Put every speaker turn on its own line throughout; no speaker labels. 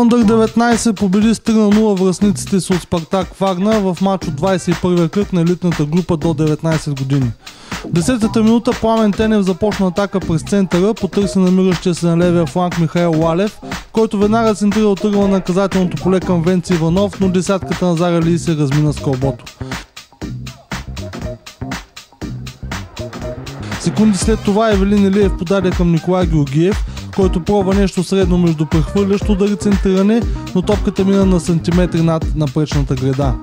Ондър 19 победи с 3 на 0 връзниците си от Спартак Варна в матч от 21 кръг на елитната група до 19 години. В 10-та минута Пламен Тенев започна атака през центъра, потърси намиращия се на левия фланг Михаил Лалев, който веднага центрира от на наказателното поле към Венци Иванов, но десятката на Зара Ли се размина с кълбото. Секунди след това Евелин Илиев подаде към Николай Георгиев, който пробва нещо средно между прехвърлящо удари центриране, но топката мина на сантиметри над напречната града.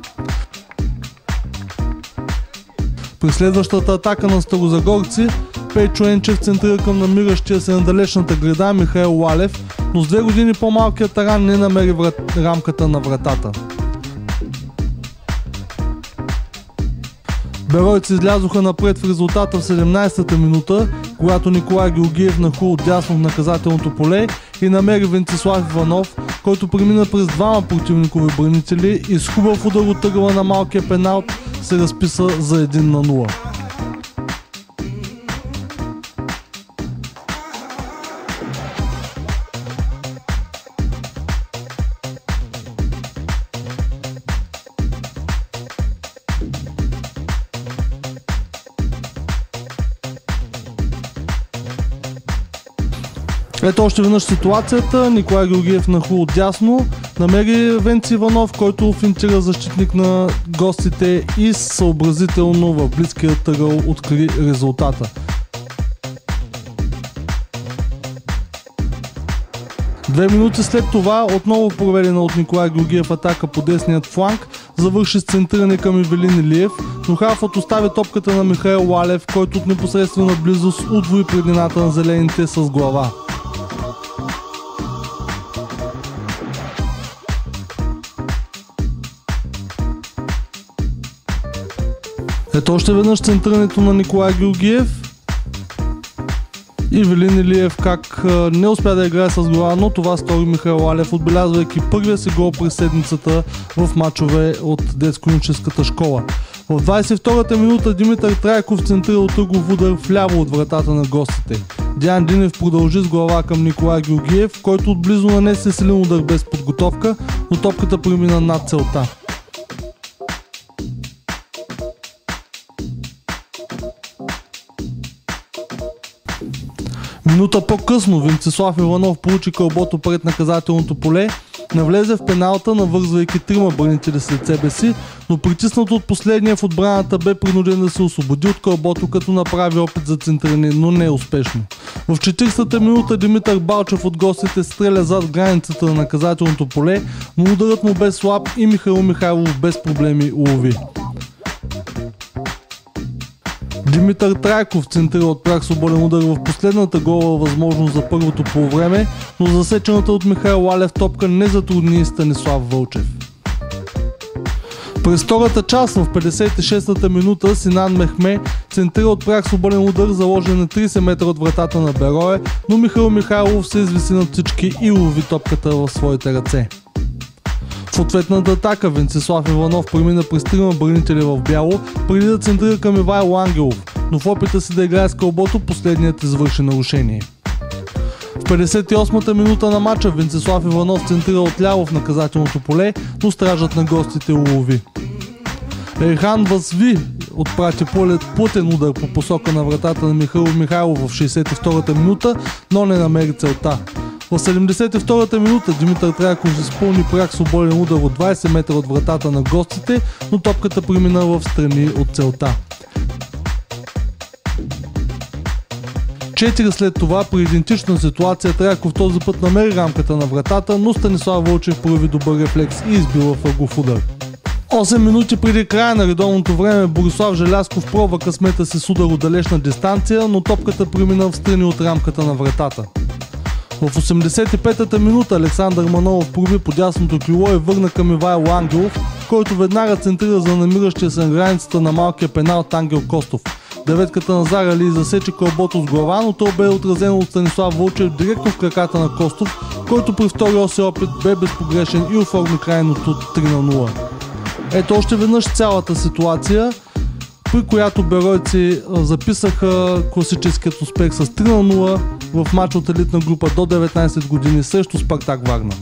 При следващата атака на старозагорци, Пейчо Енчев центрира към намиращия се на далечната града Михаил Лалев, но с две години по-малкият таран не намери врат... рамката на вратата. Беройци излязоха напред в резултата в 17-та минута, когато Николай Георгиев наху от дясно в наказателното поле и намери Венцислав Иванов, който премина през двама противникови бранители и с хубав удар от тъгъла на малкия пеналт се разписа за 1 на 0. Ето още веднъж ситуацията. Николай Георгиев наху от дясно. Намери Венци Иванов, който финтира защитник на гостите и съобразително в близкия тъгъл откри резултата. Две минути след това, отново проведена от Николай Георгиев атака по десният фланг, завърши с центриране към Ивелин Илиев, но Хафът остави топката на Михаил Лалев, който от непосредствена близост удвои предината на зелените с глава. Ето още веднъж центрирането на Николай Георгиев. И Велин Илиев как не успя да играе с глава, но това стори Михаил Алев, отбелязвайки първия си гол през седмицата в матчове от детско-юническата школа. В 22-та минута Димитър Трайков центрира от ъгов удар вляво от вратата на гостите. Диан Динев продължи с глава към Николай Георгиев, който отблизо нанесе силен удар без подготовка, но топката премина над целта. Минута по-късно Венцислав Иванов получи кълбото пред наказателното поле, навлезе в пеналта, навързвайки трима бранители след себе си, но притиснат от последния в отбраната бе принуден да се освободи от кълбото, като направи опит за центриране, но не е успешно. В 40-та минута Димитър Балчев от гостите стреля зад границата на наказателното поле, но ударът му бе слаб и Михаил Михайлов без проблеми улови. Димитър Трайков центрира от прах свободен удар в последната гола възможност за първото полувреме, но засечената от Михаил Лалев топка не затрудни Станислав Вълчев. През втората част в 56-та минута Синан Мехме центрира от прах свободен удар, заложен на 30 метра от вратата на Берое, но Михаил Михайлов се извиси над всички и лови топката в своите ръце. В ответната атака Венцислав Иванов премина през трима бранители в бяло, преди да центрира към Ивайло Ангелов, но в опита си да играе с кълбото, последният извърши нарушение. В 58-та минута на матча Венцислав Иванов центрира отляво в наказателното поле, но стражът на гостите улови. Ерхан Възви отпрати полет плътен удар по посока на вратата на Михаил Михайлов в 62-та минута, но не намери целта. В 72-та минута Димитър Трайков изпълни прак свободен удар от 20 метра от вратата на гостите, но топката премина в страни от целта. Четири след това при идентична ситуация Трайков този път намери рамката на вратата, но Станислав Вълчев прояви добър рефлекс и избива въгов удар. 8 минути преди края на редовното време Борислав Желясков пробва късмета си с удар от далечна дистанция, но топката премина в страни от рамката на вратата. В 85-та минута Александър Манолов проби по дясното крило и върна към Ивайло Ангелов, който веднага центрира за намиращия се на границата на малкия пенал от Ангел Костов. Деветката на Зара Ли засече кълбото с глава, но то бе отразено от Станислав Вълчев директно в краката на Костов, който при втория си опит бе безпогрешен и оформи крайното 3 на 0. Ето още веднъж цялата ситуация – при която беройци записаха класическият успех с 3 на 0 в матч от елитна група до 19 години срещу Спартак Варна.